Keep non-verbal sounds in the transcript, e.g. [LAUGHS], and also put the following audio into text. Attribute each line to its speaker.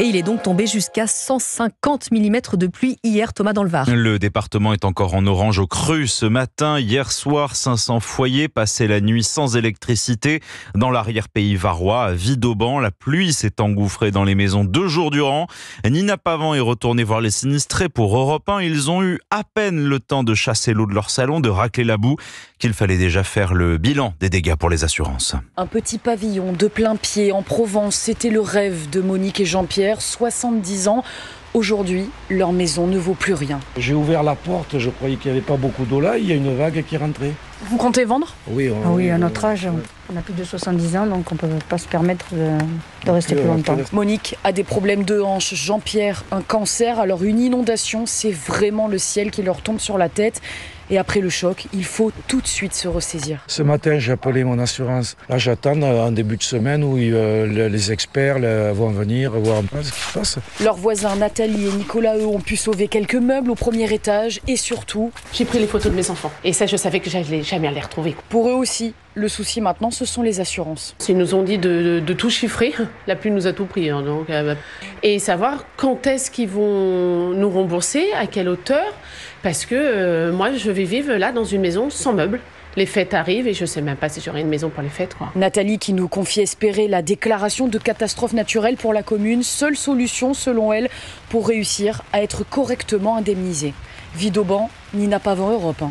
Speaker 1: Et il est donc tombé jusqu'à 150 mm de pluie hier, Thomas, dans le Var.
Speaker 2: Le département est encore en orange au cru ce matin. Hier soir, 500 foyers passaient la nuit sans électricité dans l'arrière-pays varois, à Vidauban. La pluie s'est engouffrée dans les maisons deux jours durant. Nina Pavan est retournée voir les sinistrés pour Europe 1. Ils ont eu à peine le temps de chasser l'eau de leur salon, de racler la boue, qu'il fallait déjà faire le bilan des dégâts pour les assurances.
Speaker 1: Un petit pavillon de plein pied en Provence, c'était le rêve de Monique et Jean-Pierre. 70 ans. Aujourd'hui, leur maison ne vaut plus rien.
Speaker 3: J'ai ouvert la porte, je croyais qu'il n'y avait pas beaucoup d'eau là, il y a une vague qui est rentrée.
Speaker 1: Vous comptez vendre?
Speaker 3: Oui,
Speaker 4: on... ah oui, à notre âge, on a plus de 70 ans, donc on ne peut pas se permettre de, de rester plus longtemps.
Speaker 1: Monique a des problèmes de hanche, Jean-Pierre un cancer, alors une inondation, c'est vraiment le ciel qui leur tombe sur la tête. Et après le choc, il faut tout de suite se ressaisir.
Speaker 3: Ce matin, j'ai appelé mon assurance. Là, j'attends en début de semaine où euh, les experts vont venir voir un peu ce qui se passe.
Speaker 1: Leurs voisins Nathalie et Nicolas, eux, ont pu sauver quelques meubles au premier étage et surtout...
Speaker 5: J'ai pris les photos de mes enfants. Et ça, je savais que j'allais jamais les retrouver.
Speaker 1: Pour eux aussi, le souci maintenant, ce sont les assurances.
Speaker 5: Ils nous ont dit de, tout chiffrer. [LAUGHS] La pluie nous a tout pris. Hein, donc, euh, et savoir quand est-ce qu'ils vont nous rembourser, à quelle hauteur. Parce que euh, moi, je vais vivre là dans une maison sans meubles. Les fêtes arrivent et je ne sais même pas si j'aurai une maison pour les fêtes. Quoi.
Speaker 1: Nathalie qui nous confie espérer la déclaration de catastrophe naturelle pour la commune, seule solution selon elle pour réussir à être correctement indemnisée. Vidauban, Nina Pavant, Europe